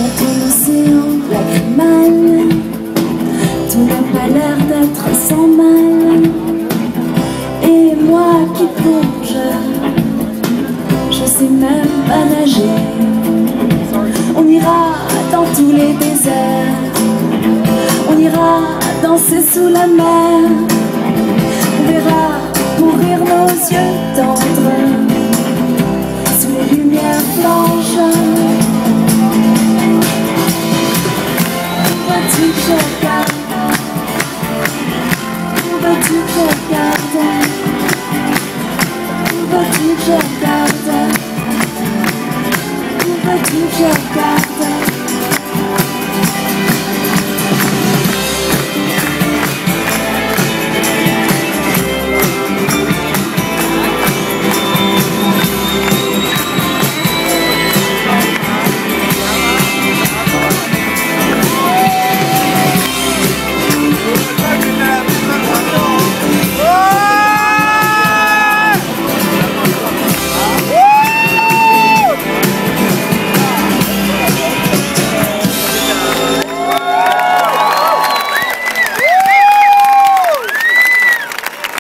dans un océan. Tout n'a pas l'air d'être sans mal. Et moi qui plonge, je sais même pas nager. On ira dans tous les déserts, on ira danser sous la mer. On verra pourrir nos yeux tendres tu czekam Chyba tu przegadzam Chyba tu przegadzam